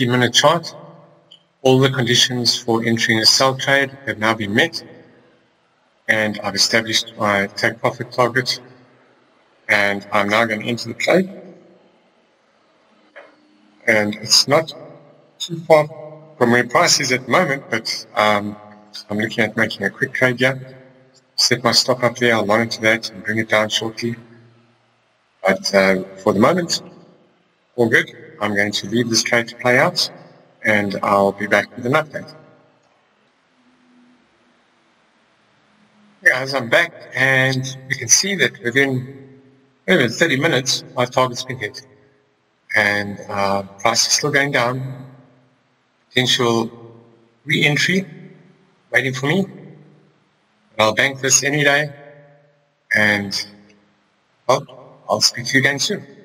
minute chart. All the conditions for entering a sell trade have now been met and I've established my take profit target and I'm now going to enter the trade and it's not too far from where price is at the moment but um, I'm looking at making a quick trade here set my stop up there I'll monitor that and bring it down shortly but uh, for the moment all good I'm going to leave this trade to play out and I'll be back with an update. Guys, I'm back and you can see that within maybe 30 minutes my target's been hit and uh, price is still going down. Potential re-entry waiting for me. I'll bank this any day and well, I'll speak to you again soon.